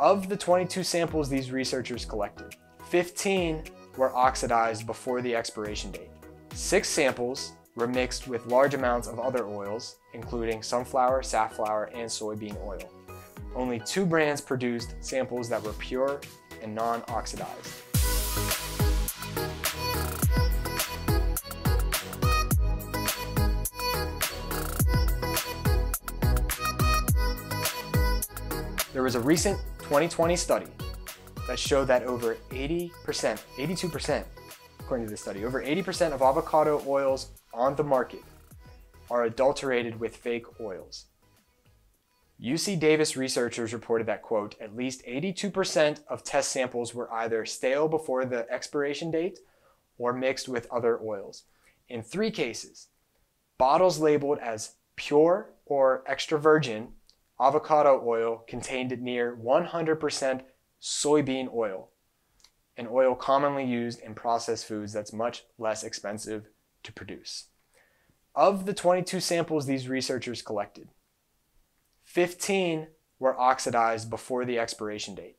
Of the 22 samples these researchers collected, 15 were oxidized before the expiration date. Six samples were mixed with large amounts of other oils, including sunflower, safflower, and soybean oil. Only two brands produced samples that were pure and non-oxidized. There was a recent 2020 study that showed that over 80%, 82%, according to this study, over 80% of avocado oils on the market are adulterated with fake oils. UC Davis researchers reported that, quote, at least 82% of test samples were either stale before the expiration date or mixed with other oils. In three cases, bottles labeled as pure or extra virgin avocado oil contained near 100% soybean oil, an oil commonly used in processed foods that's much less expensive to produce. Of the 22 samples these researchers collected, 15 were oxidized before the expiration date.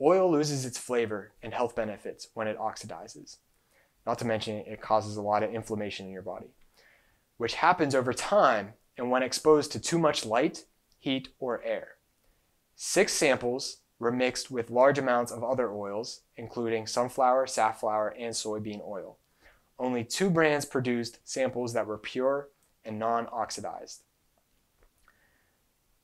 Oil loses its flavor and health benefits when it oxidizes. Not to mention, it causes a lot of inflammation in your body, which happens over time and when exposed to too much light, heat, or air. Six samples were mixed with large amounts of other oils, including sunflower, safflower, and soybean oil. Only two brands produced samples that were pure and non oxidized.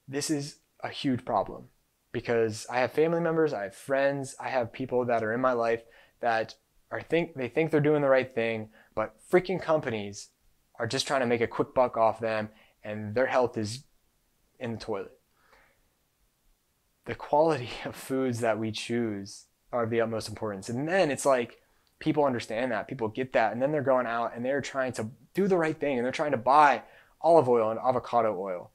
This is a huge problem because I have family members, I have friends, I have people that are in my life that are think they think they're doing the right thing, but freaking companies are just trying to make a quick buck off them and their health is in the toilet the quality of foods that we choose are of the utmost importance. And then it's like people understand that, people get that, and then they're going out and they're trying to do the right thing and they're trying to buy olive oil and avocado oil.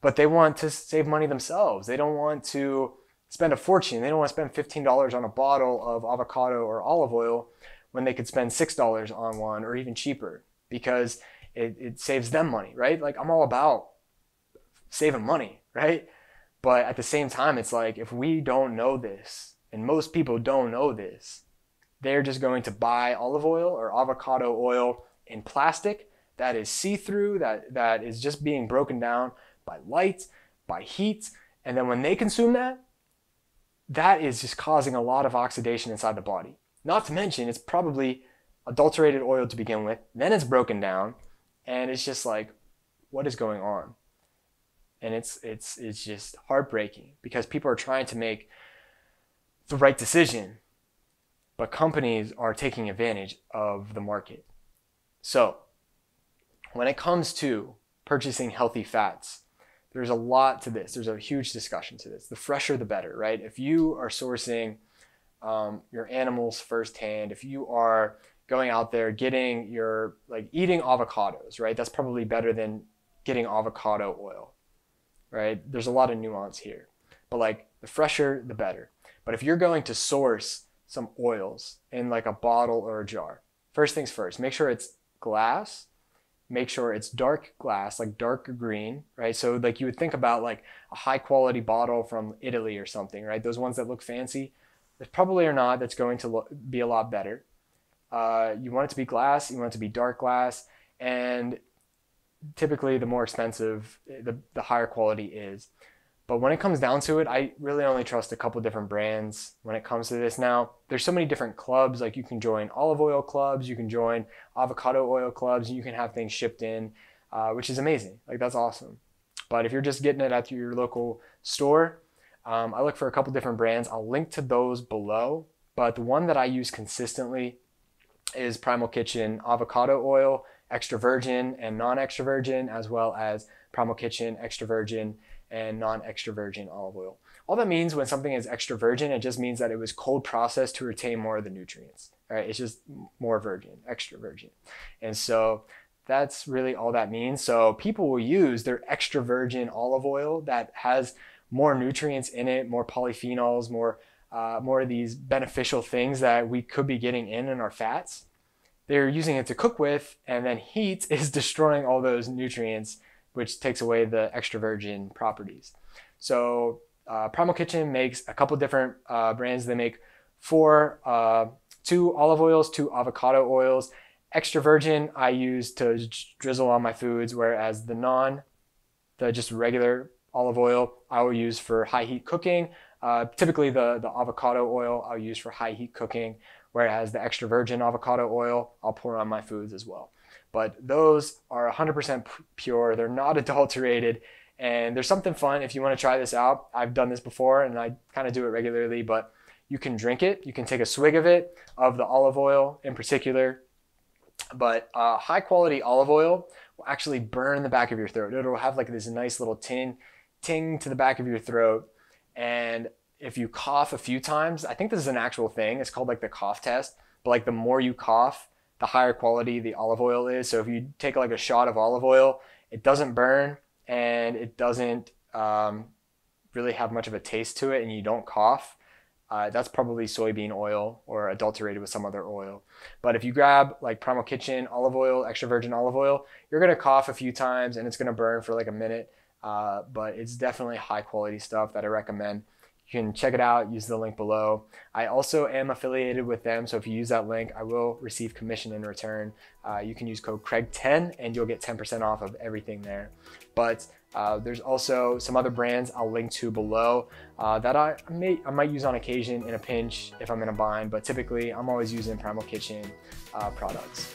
But they want to save money themselves. They don't want to spend a fortune. They don't want to spend $15 on a bottle of avocado or olive oil when they could spend $6 on one or even cheaper because it, it saves them money, right? Like I'm all about saving money, right? But at the same time, it's like if we don't know this, and most people don't know this, they're just going to buy olive oil or avocado oil in plastic that is see-through, that, that is just being broken down by light, by heat. And then when they consume that, that is just causing a lot of oxidation inside the body. Not to mention, it's probably adulterated oil to begin with, then it's broken down, and it's just like, what is going on? And it's it's it's just heartbreaking because people are trying to make the right decision but companies are taking advantage of the market. So when it comes to purchasing healthy fats there's a lot to this. There's a huge discussion to this. The fresher the better right? If you are sourcing um, your animals firsthand if you are going out there getting your like eating avocados right? That's probably better than getting avocado oil right? There's a lot of nuance here. But like the fresher, the better. But if you're going to source some oils in like a bottle or a jar, first things first, make sure it's glass. Make sure it's dark glass, like dark green, right? So like you would think about like a high quality bottle from Italy or something, right? Those ones that look fancy, probably are not. That's going to be a lot better. Uh, you want it to be glass. You want it to be dark glass, and typically the more expensive the, the higher quality is. But when it comes down to it i really only trust a couple different brands when it comes to this. Now there's so many different clubs. Like you can join olive oil clubs you can join avocado oil clubs and you can have things shipped in uh, which is amazing. Like that's awesome. But if you're just getting it at your local store um, i look for a couple different brands. I'll link to those below. But the one that i use consistently is primal kitchen avocado oil extra virgin and non extra virgin, as well as Primal Kitchen extra virgin and non extra virgin olive oil. All that means when something is extra virgin, it just means that it was cold processed to retain more of the nutrients. Right? It's just more virgin, extra virgin. And so that's really all that means. So people will use their extra virgin olive oil that has more nutrients in it, more polyphenols, more uh, more of these beneficial things that we could be getting in in our fats they're using it to cook with, and then heat is destroying all those nutrients, which takes away the extra virgin properties. So uh, Primal Kitchen makes a couple different uh, brands. They make four, uh, two olive oils, two avocado oils. Extra virgin I use to drizzle on my foods, whereas the non, the just regular olive oil I will use for high heat cooking. Uh, typically the, the avocado oil I'll use for high heat cooking, whereas the extra virgin avocado oil I'll pour on my foods as well. But those are 100% pure. They're not adulterated. And there's something fun if you want to try this out. I've done this before and I kind of do it regularly, but you can drink it. You can take a swig of it, of the olive oil in particular. But uh, high quality olive oil will actually burn the back of your throat. It'll have like this nice little tin, ting to the back of your throat. And if you cough a few times, I think this is an actual thing. It's called like the cough test. But like the more you cough, the higher quality the olive oil is. So if you take like a shot of olive oil, it doesn't burn and it doesn't um, really have much of a taste to it and you don't cough, uh, that's probably soybean oil or adulterated with some other oil. But if you grab like Primal Kitchen olive oil, extra virgin olive oil, you're gonna cough a few times and it's gonna burn for like a minute. Uh, but it's definitely high quality stuff that I recommend. You can check it out, use the link below. I also am affiliated with them, so if you use that link, I will receive commission in return. Uh, you can use code Craig10 and you'll get 10% off of everything there. But uh, there's also some other brands I'll link to below uh, that I may I might use on occasion in a pinch if I'm in a bind, but typically I'm always using Primal Kitchen uh, products.